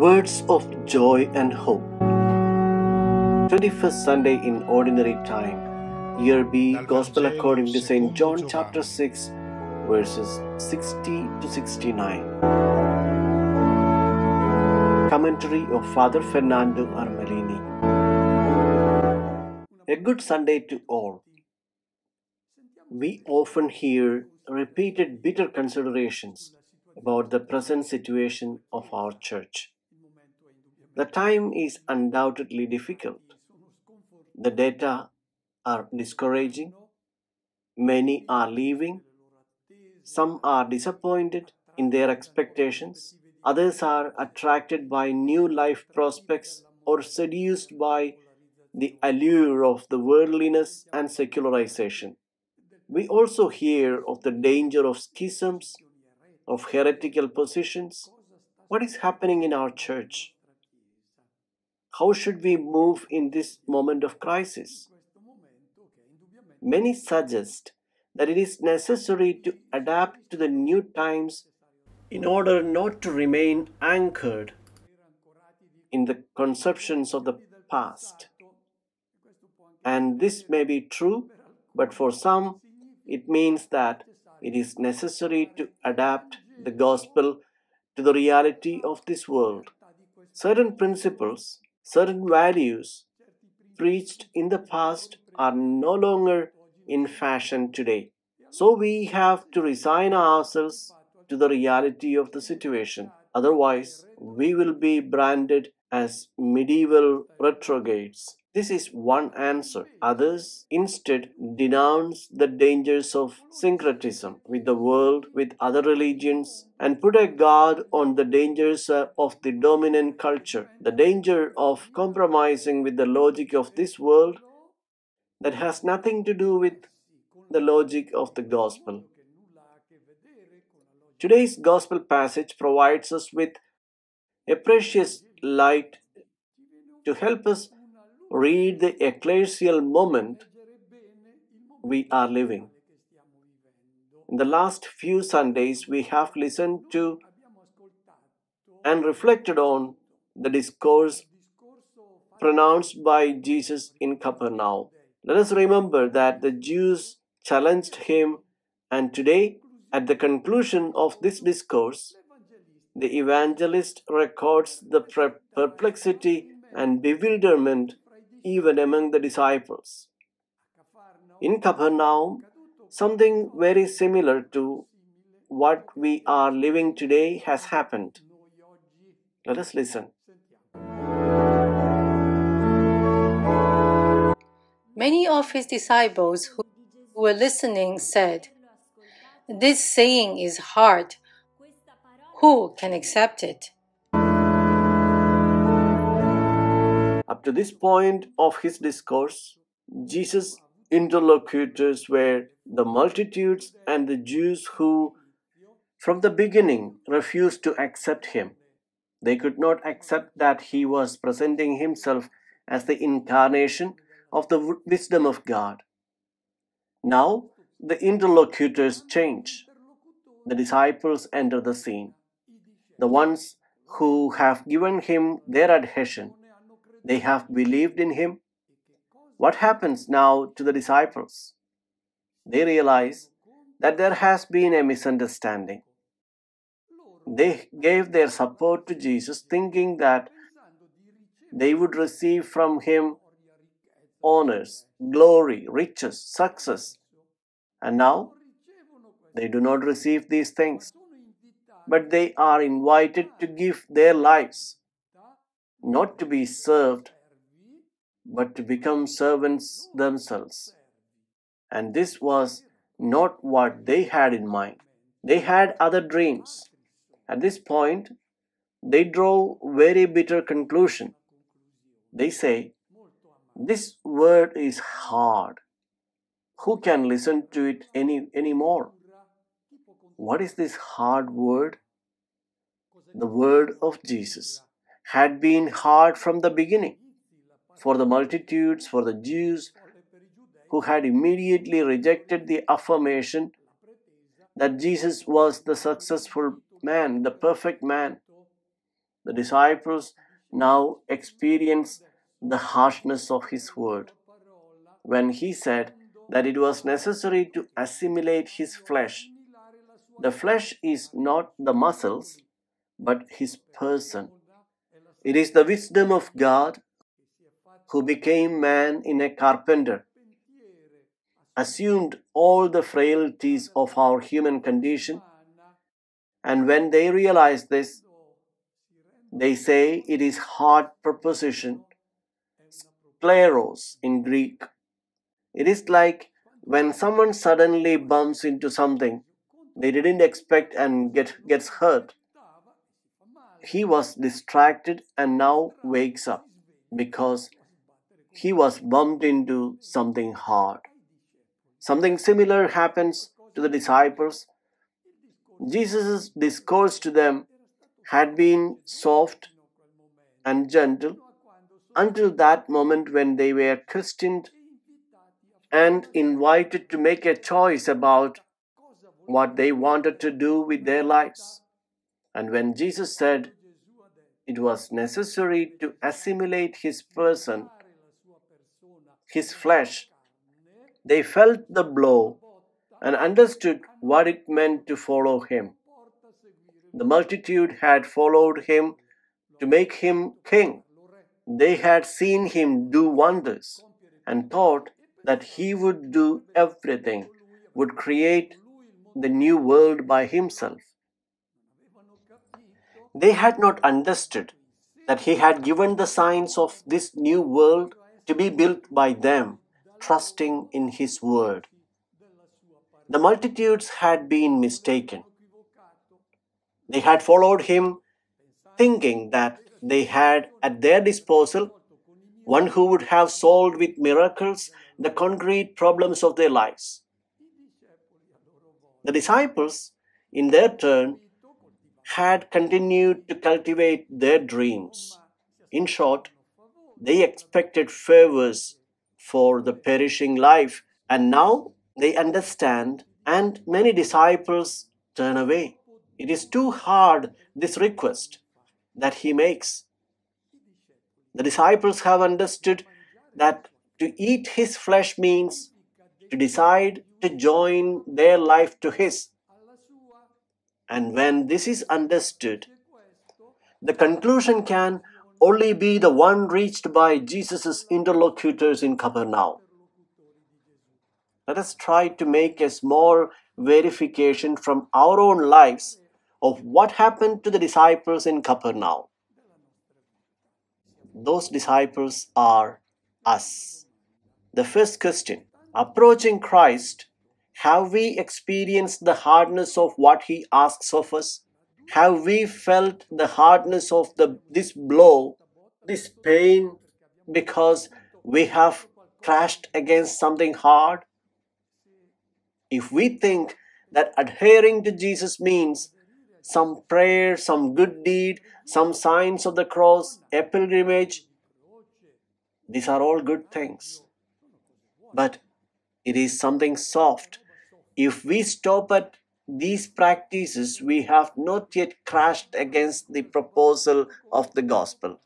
Words of joy and hope. 21st Sunday in Ordinary Time. Year B, Gospel according to St. John chapter 6, verses 60 to 69. Commentary of Father Fernando Armellini. A good Sunday to all. We often hear repeated bitter considerations about the present situation of our church. The time is undoubtedly difficult. The data are discouraging. Many are leaving. Some are disappointed in their expectations. Others are attracted by new life prospects or seduced by the allure of the worldliness and secularization. We also hear of the danger of schisms, of heretical positions. What is happening in our church? How should we move in this moment of crisis? Many suggest that it is necessary to adapt to the new times in order not to remain anchored in the conceptions of the past. And this may be true, but for some, it means that it is necessary to adapt the gospel to the reality of this world. Certain principles, certain values preached in the past are no longer in fashion today. So we have to resign ourselves to the reality of the situation. Otherwise, we will be branded as medieval retrogrades. This is one answer. Others instead denounce the dangers of syncretism with the world, with other religions, and put a guard on the dangers uh, of the dominant culture, the danger of compromising with the logic of this world that has nothing to do with the logic of the gospel. Today's gospel passage provides us with a precious light to help us read the ecclesial moment we are living. In the last few Sundays, we have listened to and reflected on the discourse pronounced by Jesus in Capernaum. Let us remember that the Jews challenged him, and today, at the conclusion of this discourse, the evangelist records the perplexity and bewilderment even among the disciples. In Capernaum, something very similar to what we are living today has happened. Let us listen. Many of his disciples who were listening said, This saying is hard. Who can accept it? To this point of his discourse, Jesus' interlocutors were the multitudes and the Jews who, from the beginning, refused to accept him. They could not accept that he was presenting himself as the incarnation of the wisdom of God. Now, the interlocutors change. The disciples enter the scene. The ones who have given him their adhesion they have believed in him. What happens now to the disciples? They realize that there has been a misunderstanding. They gave their support to Jesus thinking that they would receive from him honors, glory, riches, success. And now they do not receive these things, but they are invited to give their lives not to be served, but to become servants themselves. And this was not what they had in mind. They had other dreams. At this point, they draw very bitter conclusion. They say, this word is hard. Who can listen to it any anymore? What is this hard word? The word of Jesus had been hard from the beginning for the multitudes, for the Jews who had immediately rejected the affirmation that Jesus was the successful man, the perfect man. The disciples now experience the harshness of his word when he said that it was necessary to assimilate his flesh. The flesh is not the muscles, but his person. It is the wisdom of God who became man in a carpenter, assumed all the frailties of our human condition, and when they realize this, they say it is hard proposition, skleros in Greek. It is like when someone suddenly bumps into something they didn't expect and get, gets hurt. He was distracted and now wakes up because he was bumped into something hard. Something similar happens to the disciples. Jesus' discourse to them had been soft and gentle until that moment when they were questioned and invited to make a choice about what they wanted to do with their lives. And when Jesus said it was necessary to assimilate his person, his flesh, they felt the blow and understood what it meant to follow him. The multitude had followed him to make him king. They had seen him do wonders and thought that he would do everything, would create the new world by himself. They had not understood that he had given the signs of this new world to be built by them, trusting in his word. The multitudes had been mistaken. They had followed him thinking that they had at their disposal one who would have solved with miracles the concrete problems of their lives. The disciples, in their turn, had continued to cultivate their dreams. In short, they expected favors for the perishing life, and now they understand, and many disciples turn away. It is too hard, this request that he makes. The disciples have understood that to eat his flesh means to decide to join their life to his. And when this is understood, the conclusion can only be the one reached by Jesus' interlocutors in Capernaum. Let us try to make a small verification from our own lives of what happened to the disciples in Capernaum. Those disciples are us. The first question approaching Christ, have we experienced the hardness of what He asks of us? Have we felt the hardness of the, this blow, this pain, because we have crashed against something hard? If we think that adhering to Jesus means some prayer, some good deed, some signs of the cross, a pilgrimage, these are all good things. But it is something soft. If we stop at these practices, we have not yet crashed against the proposal of the gospel.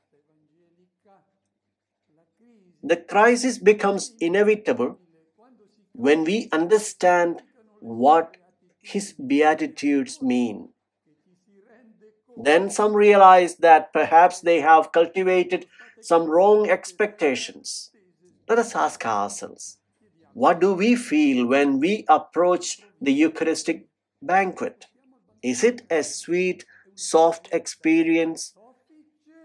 The crisis becomes inevitable when we understand what his beatitudes mean. Then some realize that perhaps they have cultivated some wrong expectations. Let us ask ourselves what do we feel when we approach the Eucharistic banquet? Is it a sweet, soft experience,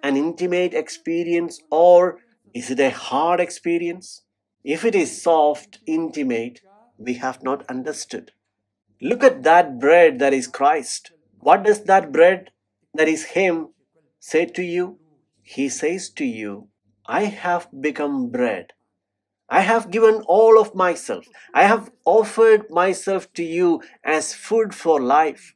an intimate experience, or is it a hard experience? If it is soft, intimate, we have not understood. Look at that bread that is Christ. What does that bread that is Him say to you? He says to you, I have become bread I have given all of myself. I have offered myself to you as food for life.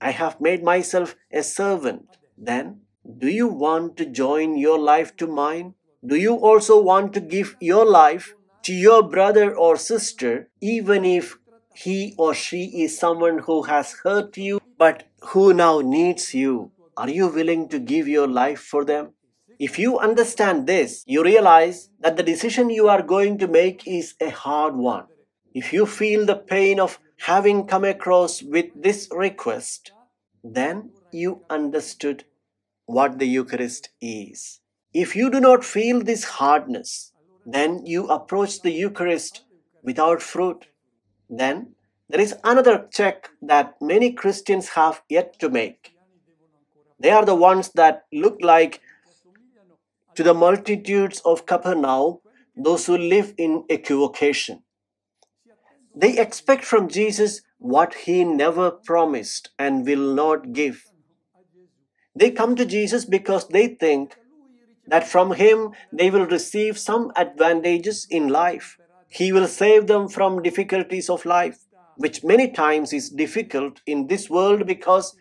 I have made myself a servant. Then, do you want to join your life to mine? Do you also want to give your life to your brother or sister, even if he or she is someone who has hurt you but who now needs you? Are you willing to give your life for them? If you understand this, you realize that the decision you are going to make is a hard one. If you feel the pain of having come across with this request, then you understood what the Eucharist is. If you do not feel this hardness, then you approach the Eucharist without fruit. Then there is another check that many Christians have yet to make. They are the ones that look like to the multitudes of Capernaum, those who live in equivocation. They expect from Jesus what he never promised and will not give. They come to Jesus because they think that from him they will receive some advantages in life. He will save them from difficulties of life, which many times is difficult in this world because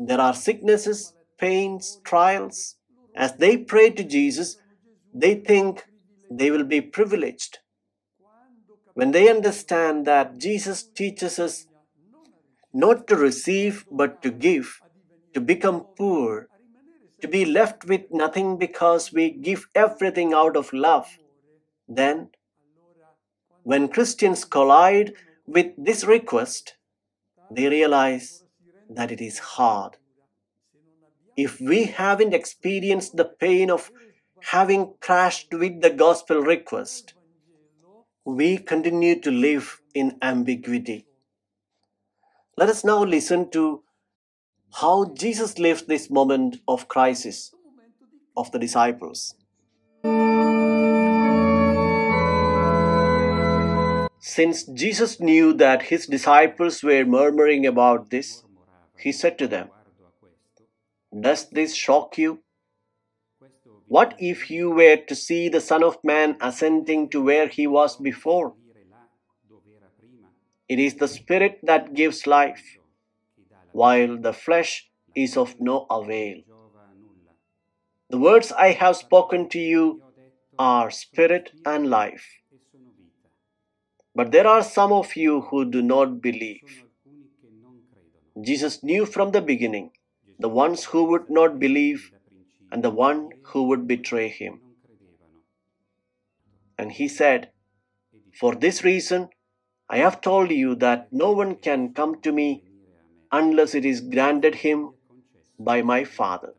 there are sicknesses, pains, trials. As they pray to Jesus, they think they will be privileged. When they understand that Jesus teaches us not to receive but to give, to become poor, to be left with nothing because we give everything out of love, then when Christians collide with this request, they realize that it is hard. If we haven't experienced the pain of having crashed with the gospel request, we continue to live in ambiguity. Let us now listen to how Jesus lived this moment of crisis of the disciples. Since Jesus knew that his disciples were murmuring about this, he said to them, Does this shock you? What if you were to see the Son of Man ascending to where he was before? It is the Spirit that gives life, while the flesh is of no avail. The words I have spoken to you are spirit and life. But there are some of you who do not believe. Jesus knew from the beginning the ones who would not believe and the one who would betray him. And he said, For this reason, I have told you that no one can come to me unless it is granted him by my Father.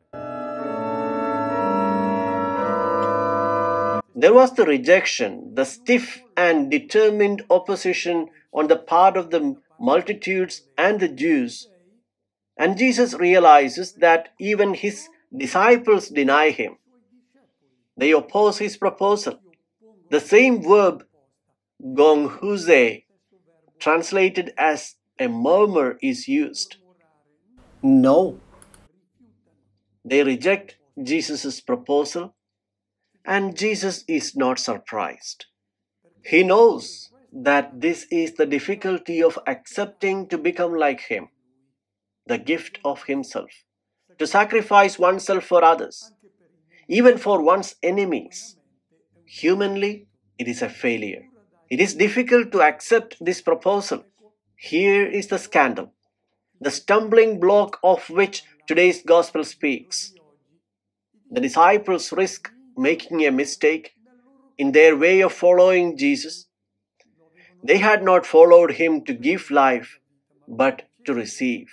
There was the rejection, the stiff and determined opposition on the part of the multitudes and the Jews. And Jesus realizes that even his disciples deny him. They oppose his proposal. The same verb, gonghuse, translated as a murmur, is used. No. They reject Jesus' proposal and Jesus is not surprised. He knows that this is the difficulty of accepting to become like Him, the gift of Himself, to sacrifice oneself for others, even for one's enemies. Humanly, it is a failure. It is difficult to accept this proposal. Here is the scandal, the stumbling block of which today's gospel speaks. The disciples risk making a mistake in their way of following Jesus. They had not followed him to give life, but to receive.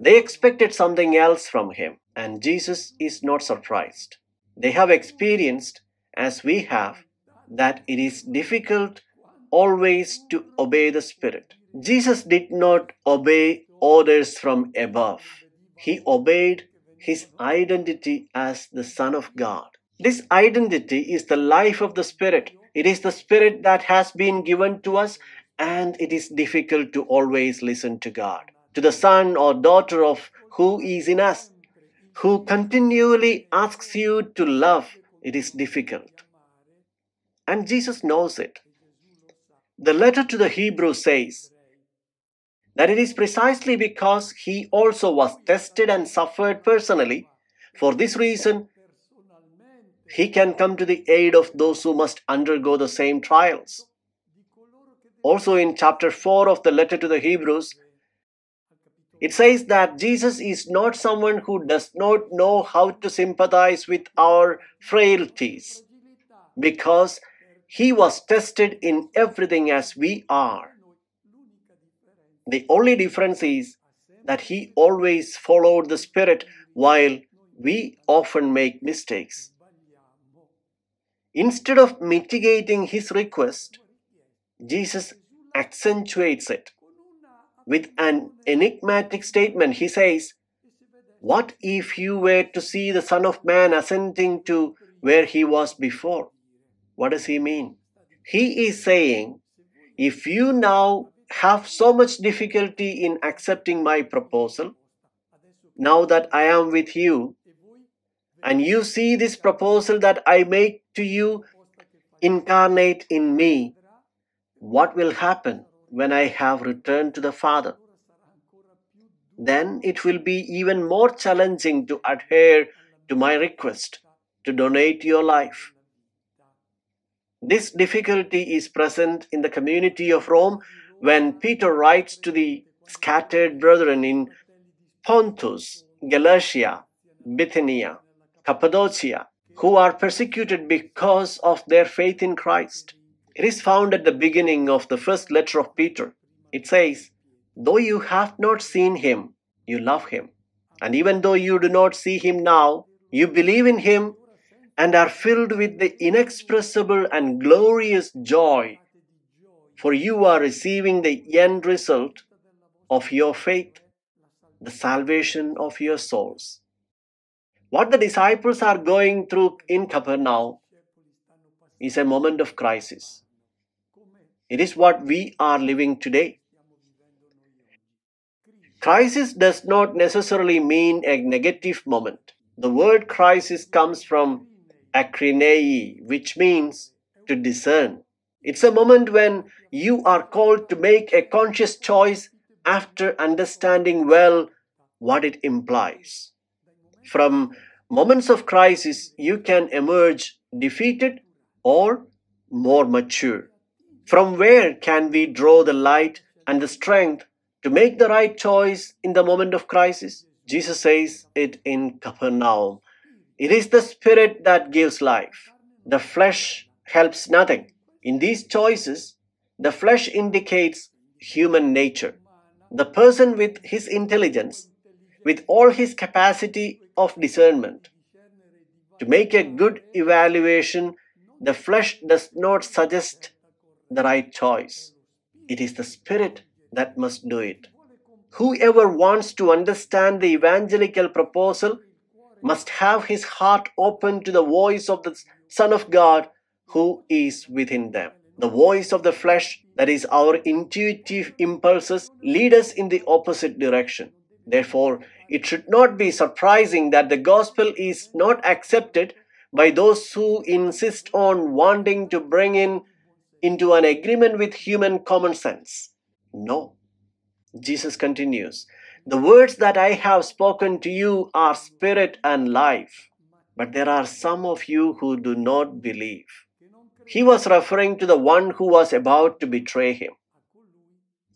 They expected something else from him, and Jesus is not surprised. They have experienced, as we have, that it is difficult always to obey the Spirit. Jesus did not obey orders from above, he obeyed his identity as the Son of God. This identity is the life of the Spirit. It is the Spirit that has been given to us, and it is difficult to always listen to God, to the son or daughter of who is in us, who continually asks you to love. It is difficult. And Jesus knows it. The letter to the Hebrews says that it is precisely because he also was tested and suffered personally. For this reason, he can come to the aid of those who must undergo the same trials. Also, in chapter 4 of the letter to the Hebrews, It says that Jesus is not someone who does not know how to sympathize with our frailties because he was tested in everything as we are. The only difference is that he always followed the Spirit while we often make mistakes. Instead of mitigating his request, Jesus accentuates it. With an enigmatic statement, he says, What if you were to see the Son of Man ascending to where he was before? What does he mean? He is saying, If you now have so much difficulty in accepting my proposal, now that I am with you, and you see this proposal that I make to you incarnate in me, what will happen when I have returned to the Father? Then it will be even more challenging to adhere to my request to donate your life. This difficulty is present in the community of Rome when Peter writes to the scattered brethren in Pontus, Galatia, Bithynia, Cappadocia, who are persecuted because of their faith in Christ. It is found at the beginning of the first letter of Peter. It says, Though you have not seen him, you love him. And even though you do not see him now, you believe in him and are filled with the inexpressible and glorious joy, for you are receiving the end result of your faith, the salvation of your souls. What the disciples are going through in Capernaum is a moment of crisis. It is what we are living today. Crisis does not necessarily mean a negative moment. The word crisis comes from akrinei, which means to discern. It's a moment when you are called to make a conscious choice after understanding well what it implies. From moments of crisis, you can emerge defeated or more mature. From where can we draw the light and the strength to make the right choice in the moment of crisis? Jesus says it in Capernaum. It is the spirit that gives life. The flesh helps nothing. In these choices, the flesh indicates human nature. The person with his intelligence, with all his capacity of discernment, to make a good evaluation, the flesh does not suggest the right choice. It is the spirit that must do it. Whoever wants to understand the evangelical proposal must have his heart open to the voice of the Son of God who is within them. The voice of the flesh, that is our intuitive impulses, lead us in the opposite direction. Therefore, it should not be surprising that the gospel is not accepted by those who insist on wanting to bring in into an agreement with human common sense. No. Jesus continues, The words that I have spoken to you are spirit and life, but there are some of you who do not believe. He was referring to the one who was about to betray him.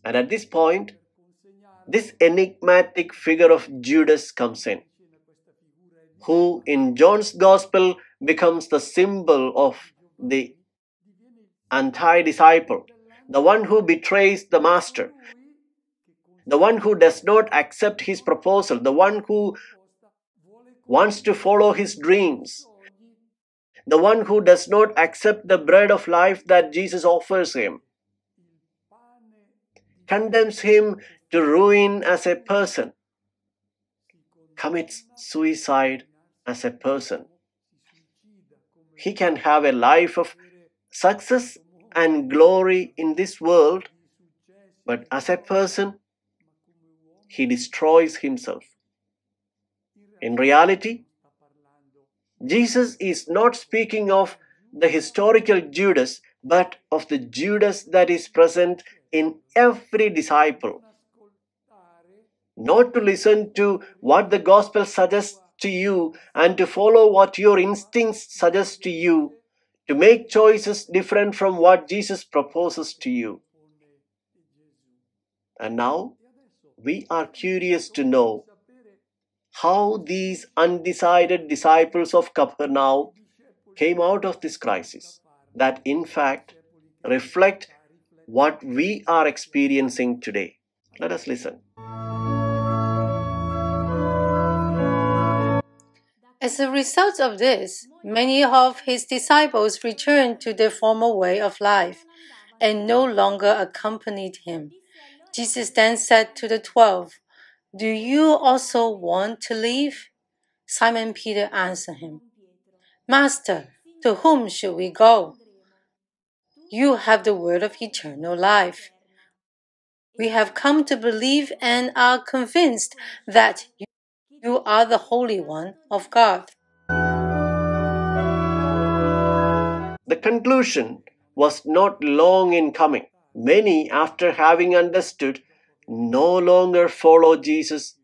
And at this point, this enigmatic figure of Judas comes in, who in John's Gospel becomes the symbol of the anti disciple, the one who betrays the master, the one who does not accept his proposal, the one who wants to follow his dreams, the one who does not accept the bread of life that Jesus offers him, condemns him to ruin as a person, commits suicide as a person. He can have a life of success and glory in this world, but as a person, he destroys himself. In reality, Jesus is not speaking of the historical Judas, but of the Judas that is present in every disciple. Not to listen to what the gospel suggests to you and to follow what your instincts suggest to you, to make choices different from what Jesus proposes to you. And now, we are curious to know how these undecided disciples of Capernaum came out of this crisis that in fact reflect what we are experiencing today. Let us listen. As a result of this, many of his disciples returned to their former way of life and no longer accompanied him. Jesus then said to the twelve, Do you also want to leave? Simon Peter answered him, Master, to whom should we go? You have the word of eternal life. We have come to believe and are convinced that you are the Holy One of God. The conclusion was not long in coming. Many, after having understood, no longer follow Jesus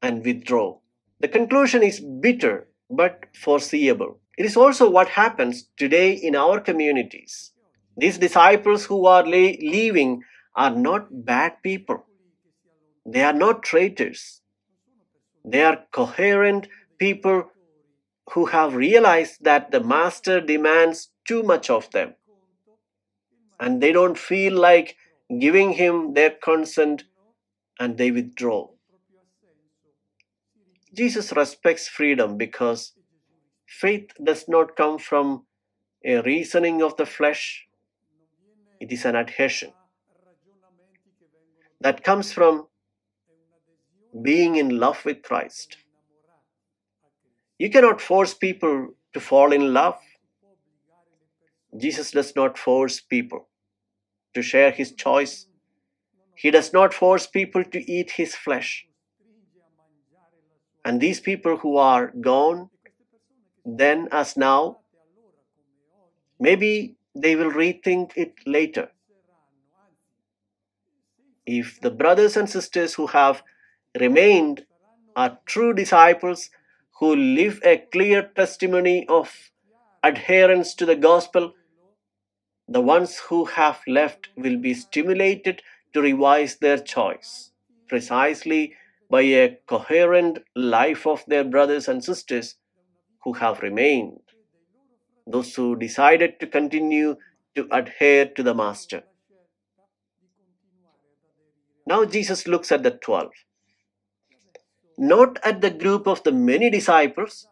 and withdraw. The conclusion is bitter but foreseeable. It is also what happens today in our communities. These disciples who are leaving are not bad people. They are not traitors. They are coherent people who have realized that the master demands too much of them. And they don't feel like giving him their consent and they withdraw. Jesus respects freedom because faith does not come from a reasoning of the flesh, it is an adhesion that comes from being in love with Christ. You cannot force people to fall in love. Jesus does not force people to share his choice. He does not force people to eat his flesh. And these people who are gone, then as now, maybe they will rethink it later. If the brothers and sisters who have remained are true disciples who live a clear testimony of adherence to the gospel, the ones who have left will be stimulated to revise their choice precisely by a coherent life of their brothers and sisters who have remained, those who decided to continue to adhere to the Master. Now Jesus looks at the twelve, not at the group of the many disciples,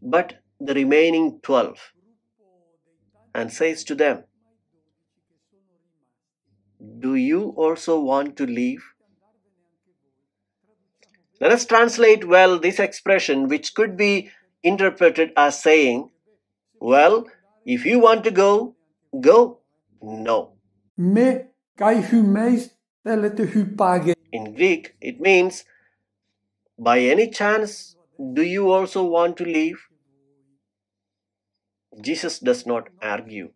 but the remaining twelve, and says to them, Do you also want to leave? Let us translate well this expression, which could be interpreted as saying, Well, if you want to go, go. No. Me kai hu meist telle te hu page. In Greek, it means, By any chance, do you also want to leave? Jesus does not argue.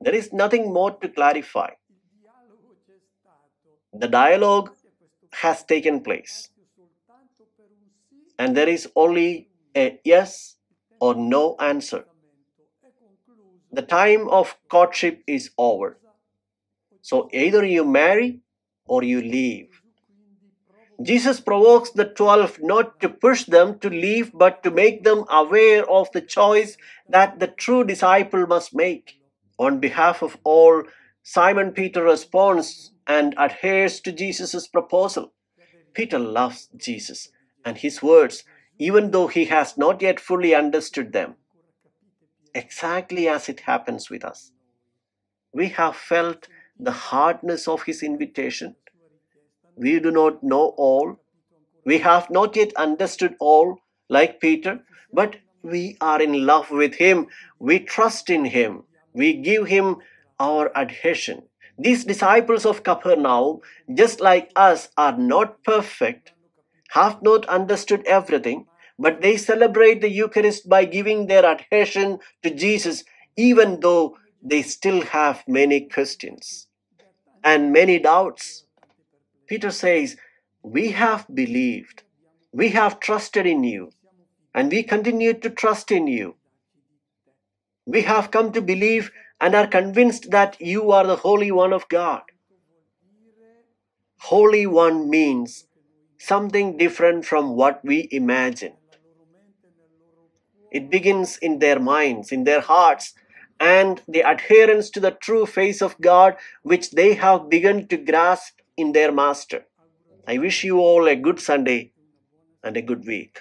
There is nothing more to clarify. The dialogue has taken place, and there is only a yes or no answer. The time of courtship is over. So either you marry or you leave. Jesus provokes the twelve not to push them to leave, but to make them aware of the choice that the true disciple must make. On behalf of all, Simon Peter responds and adheres to Jesus' proposal. Peter loves Jesus and his words, even though he has not yet fully understood them. Exactly as it happens with us. We have felt the hardness of his invitation. We do not know all. We have not yet understood all, like Peter, but we are in love with him. We trust in him. We give him our adhesion. These disciples of Capernaum, just like us, are not perfect, have not understood everything, but they celebrate the Eucharist by giving their adhesion to Jesus, even though they still have many questions and many doubts. Peter says, We have believed, we have trusted in you, and we continue to trust in you. We have come to believe and are convinced that you are the Holy One of God. Holy One means something different from what we imagined. It begins in their minds, in their hearts, and the adherence to the true face of God, which they have begun to grasp in their Master. I wish you all a good Sunday and a good week.